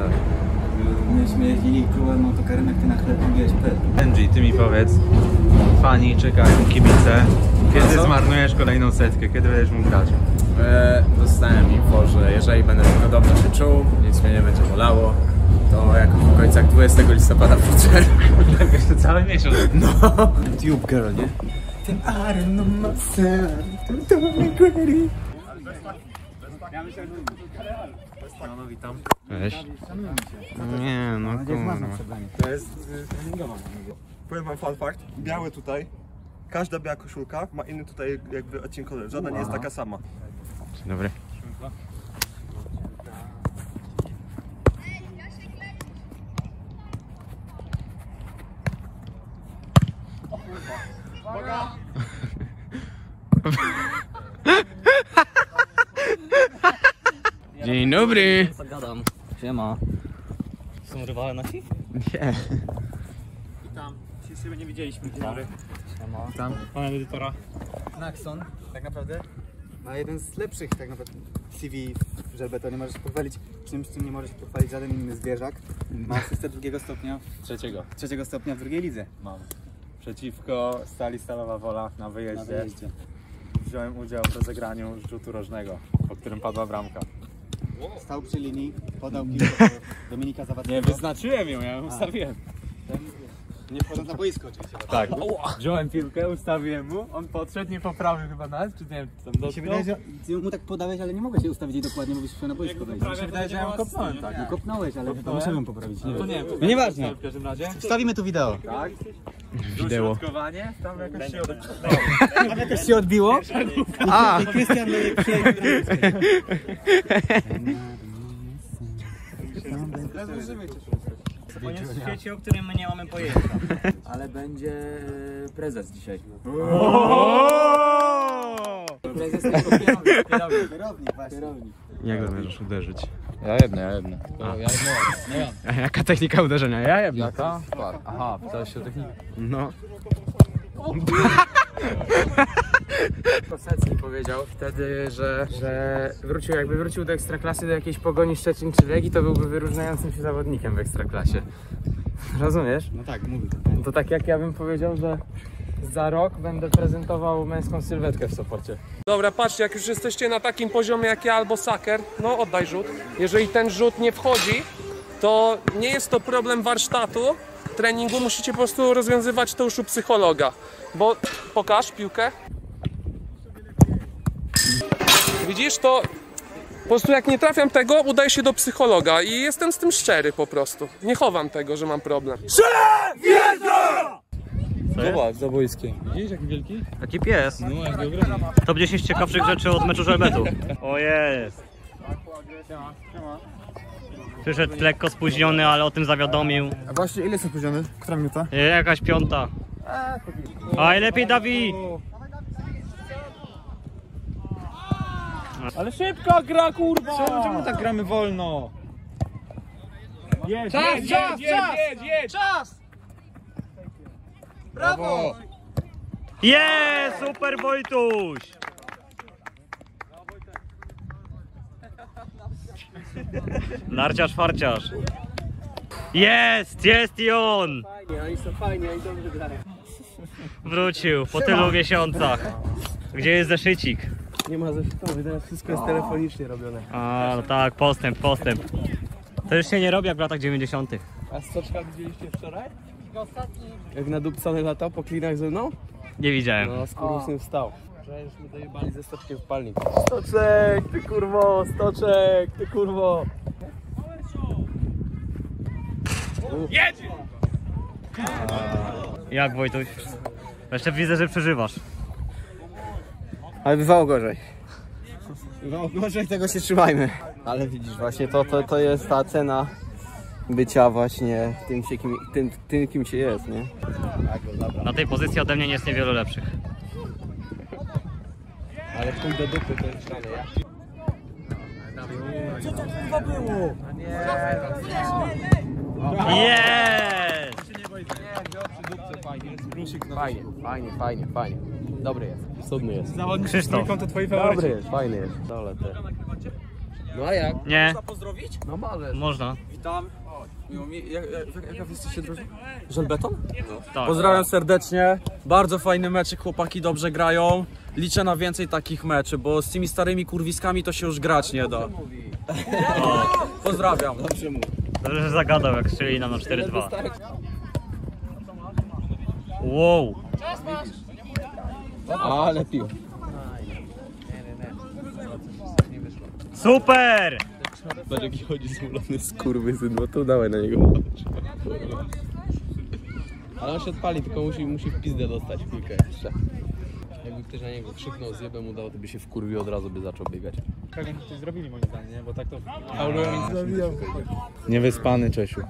stary. Myśmy jeździli kółem autokarem, jak ty na chleb mówiłeś P. Benji, ty mi powiedz, fani czekają, kibice, kiedy zmarnujesz kolejną setkę, kiedy będziesz mógł grać? E, dostałem info, że jeżeli będę tylko dobrze się czuł, nic mnie nie będzie bolało, to jak w końcach 20 listopada wrócę. Jeszcze cały miesiąc. No. Tube girl, nie? Ty are no myself, to me greedy. No, witam. Weź. Nie, no kurwa. To jest y, treningowa. Powiem wam fun fact. Białe tutaj. Każda biała koszulka ma inny tutaj jakby odcień koloru. Żadna nie jest taka sama. Dzień dobry. Dzień dobry. Zagadam. Siema. Są rywale nasi? Nie. Witam. Dzisiaj nie widzieliśmy. Dzień dobry. Tam. Pana edytora. Naxon, tak naprawdę, ma jeden z lepszych tak naprawdę CV w żelbeto. Nie możesz pochwalić czymś, czym nie możesz pochwalić żaden inny zwierzak. Ma asystę drugiego stopnia, Trzeciego trzeciego stopnia w drugiej lidze. mam. Przeciwko Stali Stalowa Wola na Na wyjeździe. wyjeździe. Wziąłem udział w rozegraniu rzutu rożnego, po którym padła bramka. Stał przy linii, podał piłkę do Dominika Zawadzkiego. Nie wyznaczyłem ją, ja ją ustawiłem. Nie wchodząc na boisko oczywiście. Tak. Wziąłem piłkę, ustawiłem mu, on podszedł, nie poprawił chyba nas, czy nie wiem, tam Mi się dotknął. wydaje, że ty mu tak podałeś, ale nie mogłeś się ustawić jej dokładnie, bo byś chciał na boisko wejść. Mi się wydaje, że ja ją kopnąłem, tak. No kopnąłeś, ale chyba muszę ją poprawić. Nie To wiem. nie, to No nieważne. w każdym razie. Wstawimy tu wideo. Tak. Wideo. tam jakoś się Jakoś się odbiło? A! Krystian To jest w świecie, o którym my nie mamy pojęcia. Ale będzie e, prezes dzisiaj. Prezes tylko kierownik. Kierownik, kierownik właśnie. Kierownik. Jak zamierzasz uderzyć? Ja jedno, ja jedno. A jaka technika uderzenia? Ja wiem. Jaka? Aha, pytałeś się o technikę. No. Kosecki powiedział wtedy, że, że wrócił, jakby wrócił do Ekstraklasy, do jakiejś Pogoni Szczecin czy Legii, to byłby wyróżniającym się zawodnikiem w Ekstraklasie. Rozumiesz? No tak, mówi. To tak jak ja bym powiedział, że za rok będę prezentował męską sylwetkę w Sopocie. Dobra, patrzcie, jak już jesteście na takim poziomie jak ja albo saker, no oddaj rzut. Jeżeli ten rzut nie wchodzi, to nie jest to problem warsztatu, treningu, musicie po prostu rozwiązywać to już u psychologa. Bo pokaż piłkę. Widzisz, to po prostu jak nie trafiam tego, udaję się do psychologa i jestem z tym szczery po prostu. Nie chowam tego, że mam problem. Zobacz, Zabojski. Widzisz jaki wielki? Taki pies. No, jaki ogromny. To 10 ciekawszych rzeczy od meczu żelbetu. O jest. Przyszedł lekko spóźniony, ale o tym zawiadomił. A właśnie ile jest opóźniony? Która minuta? E, Jakaś piąta. Aj, lepiej Dawid! Ale szybka gra, kurwa! Czemu, czemu tak gramy wolno? Jedź, czas, jedź, czas, jedź, czas, jedź, jedź, Czas! Brawo! Jest! Super Wojtuś! Narciarz farciarz. Jest! Jest i on! Fajnie, oni są fajni, oni dobrze grają. Wrócił po tylu miesiącach. Gdzie jest zeszycik? Nie ma zeszytowy, teraz wszystko jest telefonicznie robione. A, no tak, postęp, postęp. To już się nie robi jak w latach 90. A stoczka widzieliście wczoraj? Jak nadupcony latał po klinach ze mną? Nie widziałem. No, skurwysyn wstał. Wczoraj żeśmy dojebali ze stoczkiem w palnik. Stoczek, ty kurwo, stoczek, ty kurwo. Jak Wojtuś? Jeszcze widzę, że przeżywasz. Ale bywało gorzej. Bywało gorzej, tego się trzymajmy. Ale widzisz, właśnie to, to, to jest ta cena bycia właśnie tym, się, kim, tym, tym kim się jest, nie? Na tej pozycji ode mnie nie jest niewielu lepszych. Ale chuj do dupy to jest ja? Jest! Fajnie, fajnie, fajnie, fajnie. Dobry jest, cudny jest. Krzysztof. Dobry jest, fajny jest. Dole te. No a jak? Nie, No możesz. można. Witam. Miło mi. Jak, jak, jaka wy jesteście drużyna? Żelbeton? Tak. Pozdrawiam serdecznie. Bardzo fajny meczek, chłopaki dobrze grają. Liczę na więcej takich meczy, bo z tymi starymi kurwiskami to się już grać nie da. Pozdrawiam. Dobrze, że zagadał, jak strzeli nam na 4-2. Wow. Ale pił. Super! Patrz jaki chodzi zmulony skurwysyn, no to dawaj na niego. Ale on się odpali, tylko musi, musi w pizdę dostać chwilkę jeszcze. Jakby ktoś na niego krzyknął, zjebę mu dał, to by się wkurwił od razu by zaczął biegać. Pewnie coś zrobili moim zdaniem, nie? Bo tak to... Niewyspany Czesiu.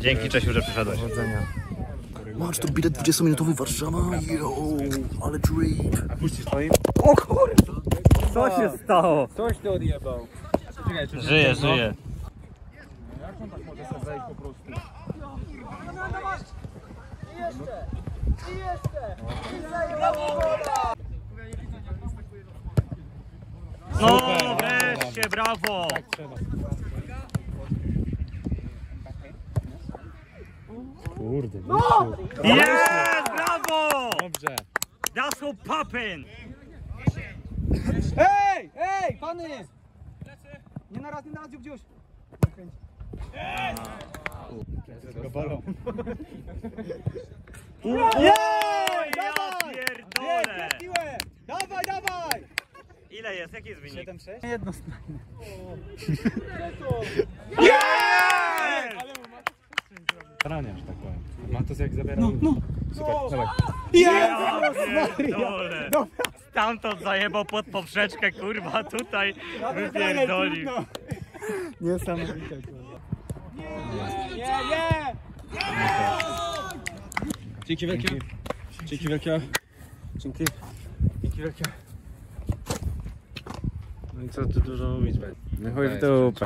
Dzięki Czesiu, że przyszedłeś. Masz to bilet 20-minutowy Warszawa, yo, ale dream. Co się stało? Coś ty odjebał. Czekaj, czy Żyje, żyje. Jak on tak może sobie zejść po prostu? No wreszcie, brawo! Kurde, Jest, brawo! dobrze. That's what poppin'! Ej! Ej! Pany! Nie na raz, nie na raz, dziób, dziób. Oj, ja pierdolę! Piłę! Dawaj, dawaj! Ile jest? Jaki jest wynik? 7-6? Jedno Starania, że tak powiem. Ma to jak zabierał. No, no. Super, dawaj. Ja pierdolę! Stamtąd zajebał pod poprzeczkę, kurwa, tutaj wypierdolił. Niesamowite, kurwa. Nie, nie! Dzięki wielkie. Dzięki wielkie. Dzięki. Dzięki wielkie. No i co tu dużo mówić będzie? No chodź w dupę.